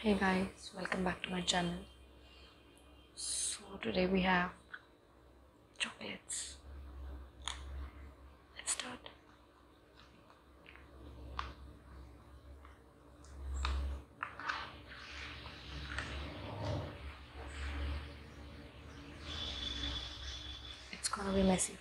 Hey guys, welcome back to my channel. So today we have chocolates. Let's start. It's gonna be messy.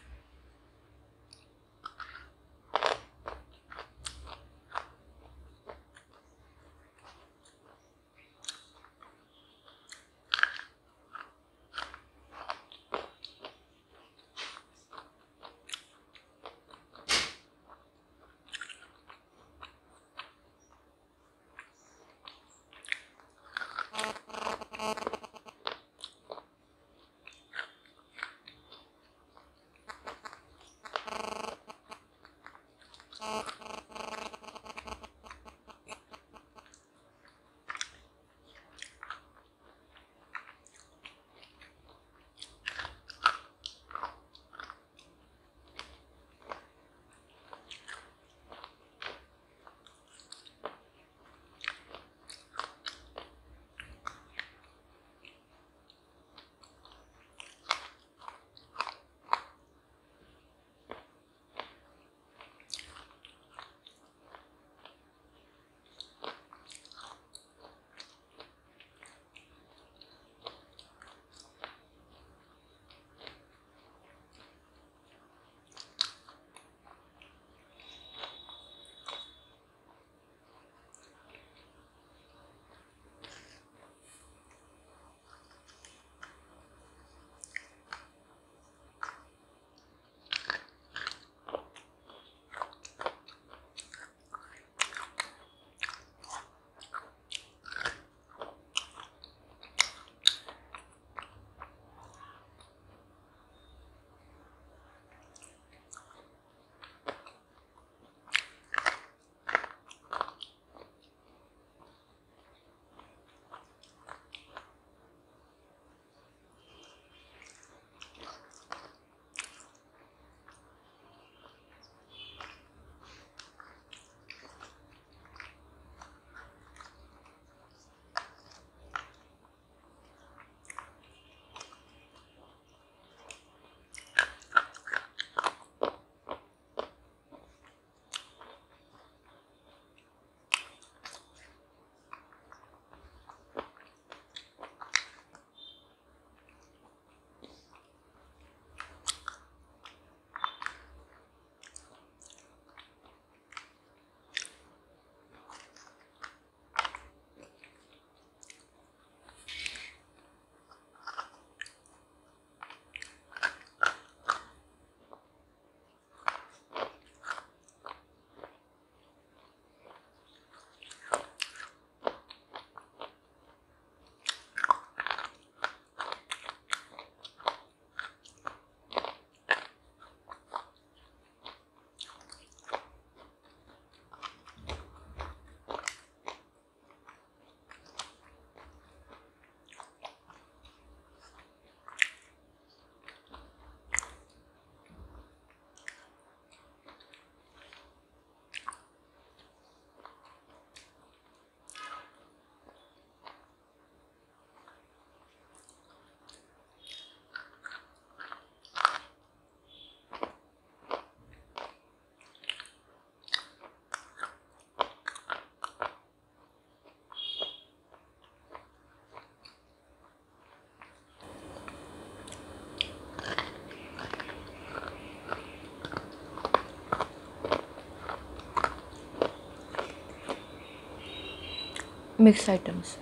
Mixed items.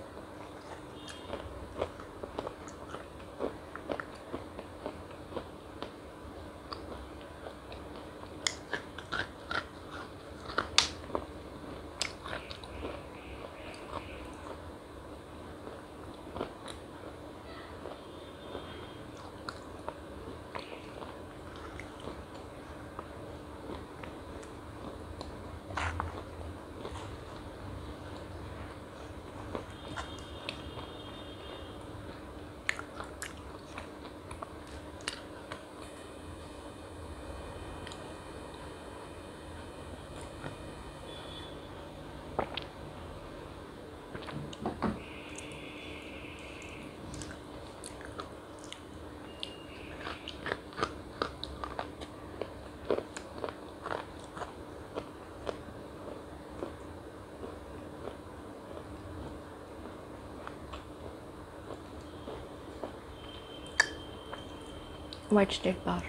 White state bar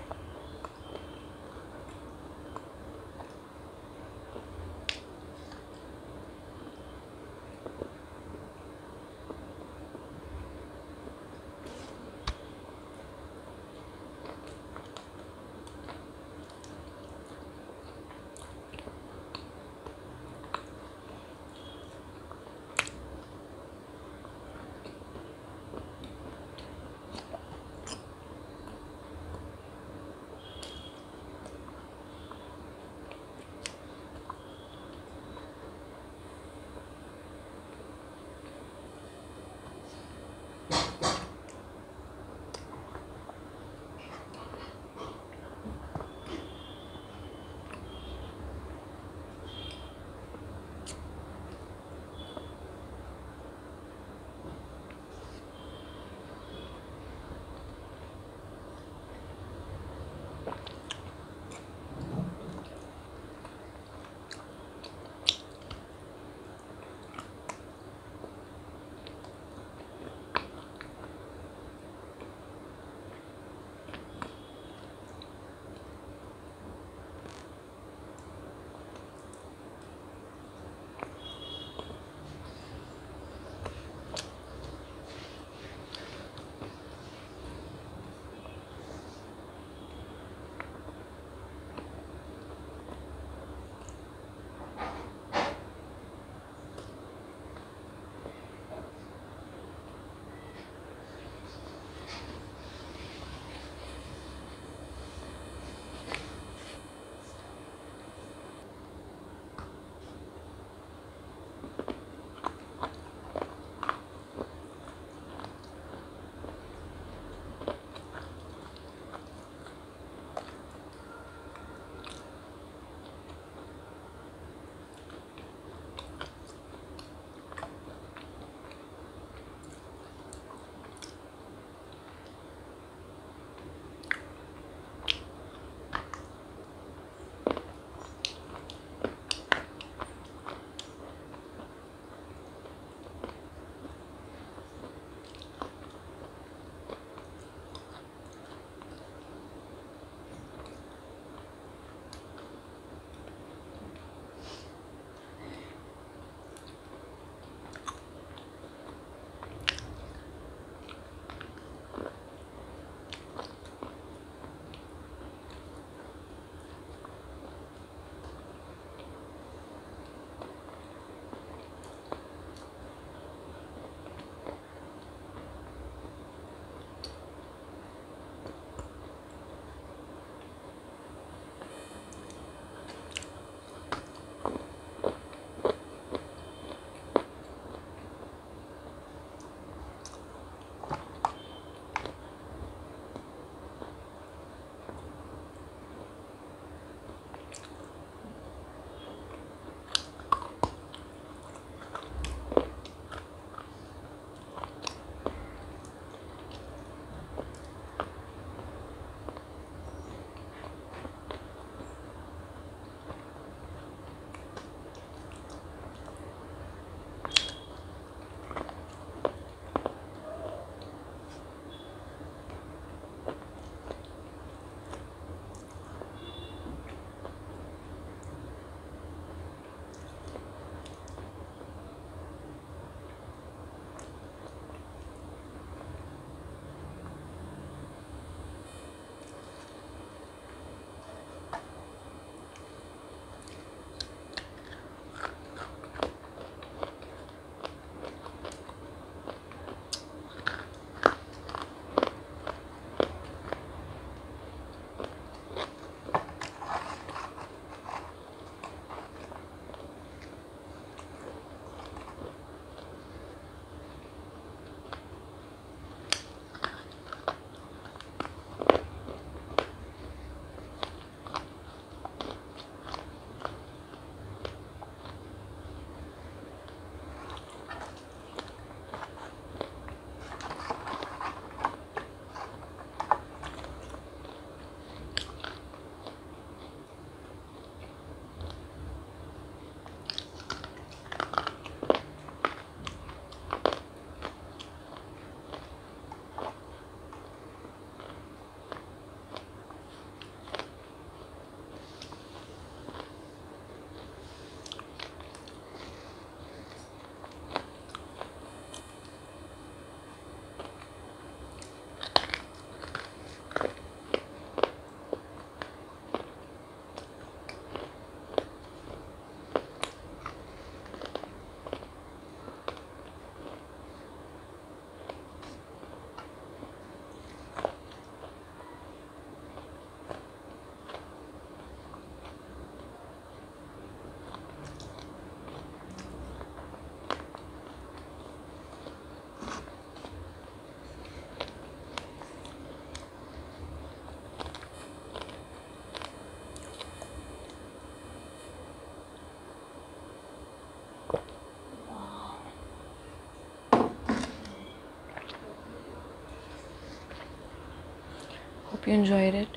you enjoyed it.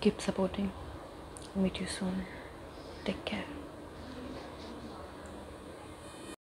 Keep supporting. Meet you soon. Take care.